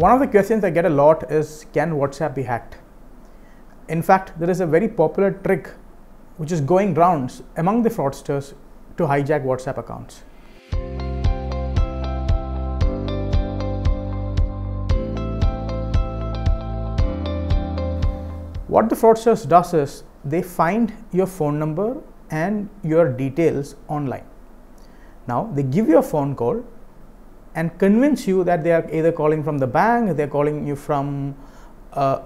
one of the questions I get a lot is can WhatsApp be hacked? In fact, there is a very popular trick which is going rounds among the fraudsters to hijack WhatsApp accounts. What the fraudsters does is they find your phone number and your details online. Now they give you a phone call and convince you that they are either calling from the bank, they're calling you from uh,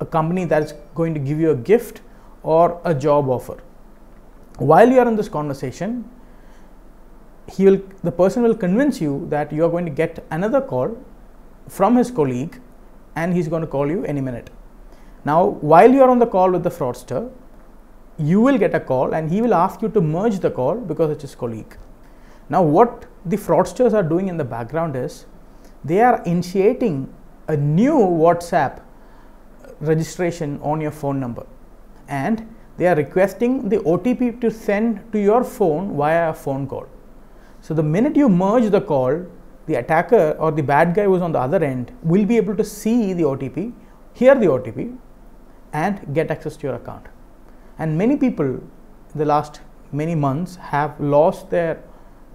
a company that is going to give you a gift or a job offer. While you are in this conversation, he will the person will convince you that you are going to get another call from his colleague and he's going to call you any minute. Now, while you are on the call with the fraudster, you will get a call and he will ask you to merge the call because it's his colleague. Now, what the fraudsters are doing in the background is they are initiating a new WhatsApp registration on your phone number and they are requesting the OTP to send to your phone via a phone call. So, the minute you merge the call, the attacker or the bad guy who's on the other end will be able to see the OTP, hear the OTP, and get access to your account. And many people in the last many months have lost their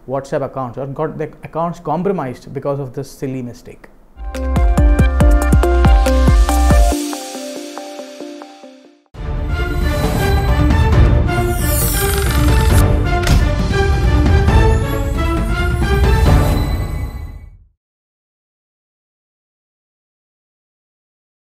WhatsApp accounts or got their accounts compromised because of this silly mistake.